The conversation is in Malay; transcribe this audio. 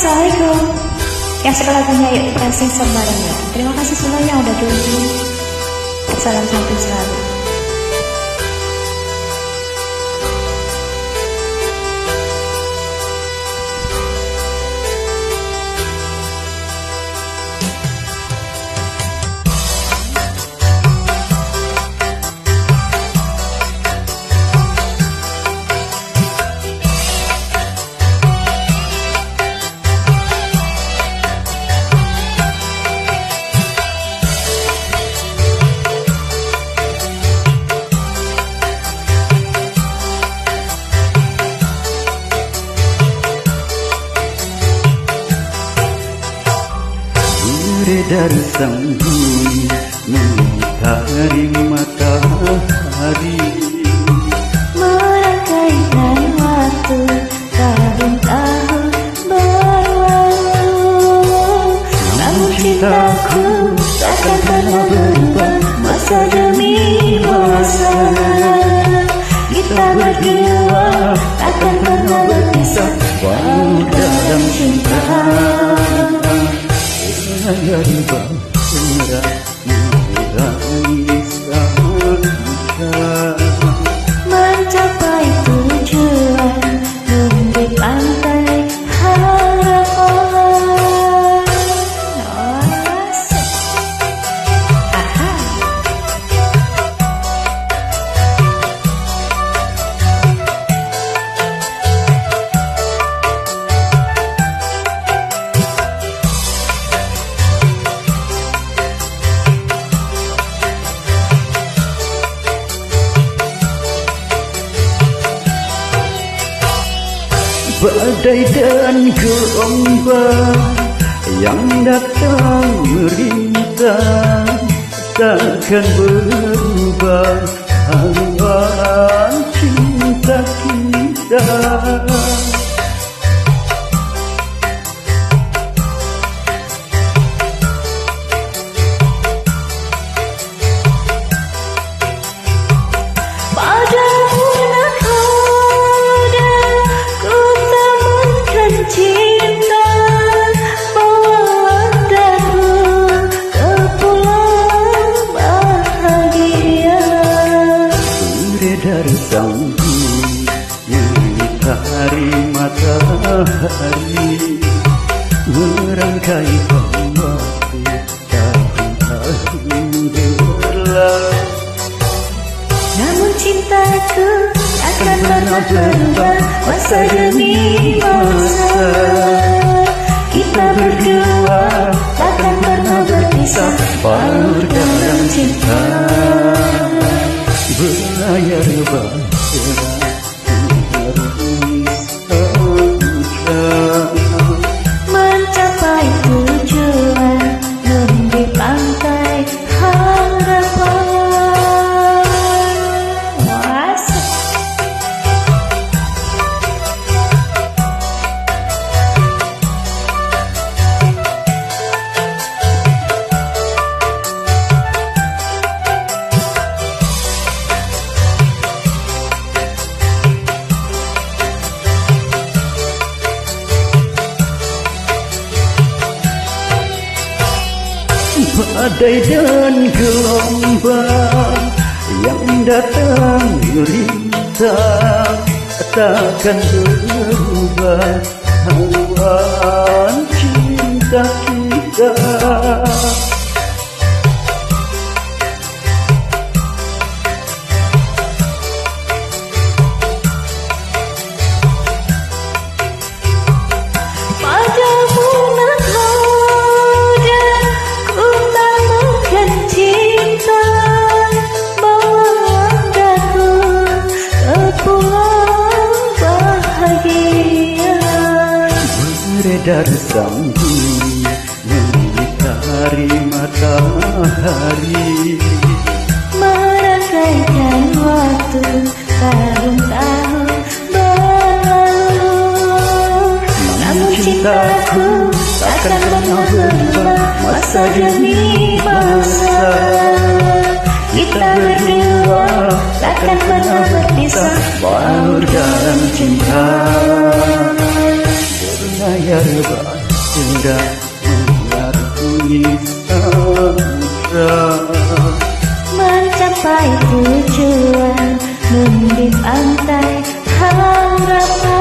Assalamualaikum. Yang suka lagunya yuk kita sing bareng Terima kasih semuanya udah join. Salam sampai selalu. Beredar sang bumi Mentari matahari Merangkaikan waktu tahun-tahun berlalu. Namun cintaku takkan pernah berubah. masa and 歌 Badai dan gelombang Yang datang merintang Takkan berubah Beredar sang bumi Mentari matahari Merangkai berlalu Namun cintaku akan pernah berubah Masa demi masa Ayarba Badai dan gelombang Yang datang merintang Takkan berubah Haluan Beredar sang bumi Mentari matahari. Merangkaikan waktu tahun-tahun berlalu. Namun cintaku takkan pernah berubah. Masa demi masa Kita berdua takkan pernah berpisah. Baur dalam cinta yerba indah mengerti Mencapai tujuan Membimbang antai harapan